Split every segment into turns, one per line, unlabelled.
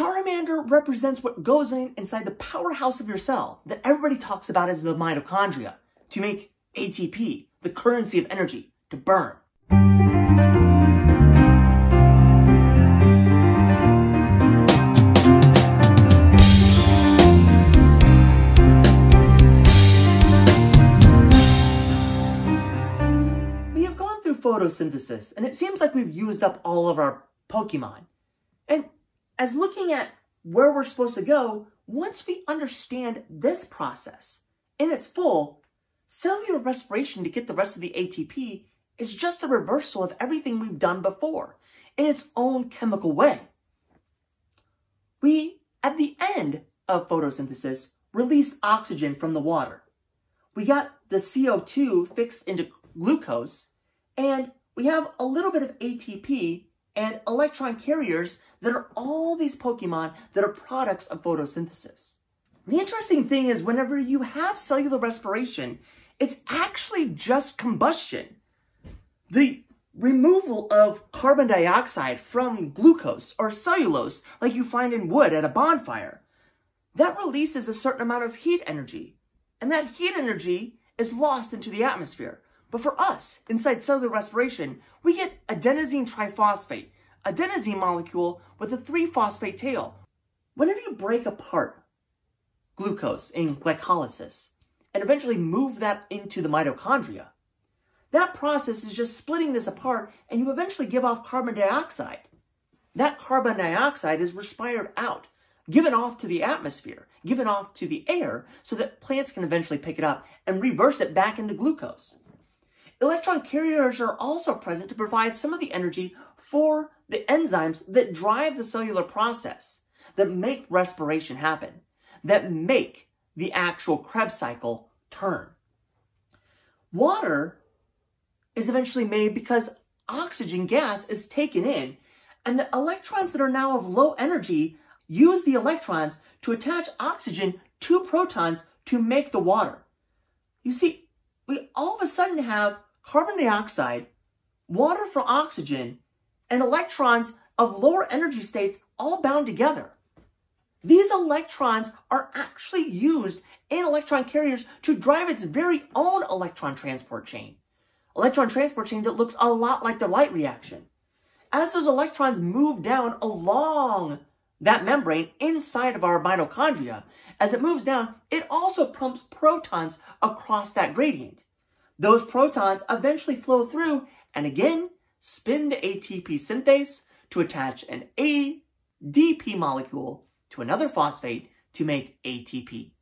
Charmander represents what goes in inside the powerhouse of your cell that everybody talks about as the mitochondria to make ATP, the currency of energy, to burn. We have gone through photosynthesis, and it seems like we've used up all of our Pokemon. And as looking at where we're supposed to go, once we understand this process in its full, cellular respiration to get the rest of the ATP is just a reversal of everything we've done before in its own chemical way. We, at the end of photosynthesis, release oxygen from the water. We got the CO2 fixed into glucose, and we have a little bit of ATP and electron carriers that are all these Pokemon that are products of photosynthesis. The interesting thing is whenever you have cellular respiration, it's actually just combustion. The removal of carbon dioxide from glucose or cellulose like you find in wood at a bonfire, that releases a certain amount of heat energy. And that heat energy is lost into the atmosphere. But for us, inside cellular respiration, we get adenosine triphosphate, adenosine molecule with a 3-phosphate tail. Whenever you break apart glucose in glycolysis and eventually move that into the mitochondria, that process is just splitting this apart and you eventually give off carbon dioxide. That carbon dioxide is respired out, given off to the atmosphere, given off to the air so that plants can eventually pick it up and reverse it back into glucose. Electron carriers are also present to provide some of the energy for the enzymes that drive the cellular process, that make respiration happen, that make the actual Krebs cycle turn. Water is eventually made because oxygen gas is taken in, and the electrons that are now of low energy use the electrons to attach oxygen to protons to make the water. You see, we all of a sudden have carbon dioxide, water for oxygen, and electrons of lower energy states all bound together. These electrons are actually used in electron carriers to drive its very own electron transport chain. Electron transport chain that looks a lot like the light reaction. As those electrons move down along that membrane inside of our mitochondria, as it moves down, it also pumps protons across that gradient. Those protons eventually flow through and again spin the ATP synthase to attach an ADP molecule to another phosphate to make ATP.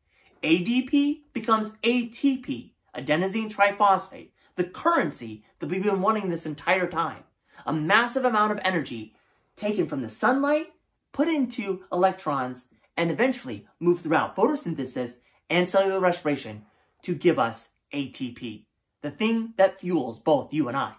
ADP becomes ATP, adenosine triphosphate, the currency that we've been wanting this entire time. A massive amount of energy taken from the sunlight, put into electrons, and eventually move throughout photosynthesis and cellular respiration to give us ATP the thing that fuels both you and I.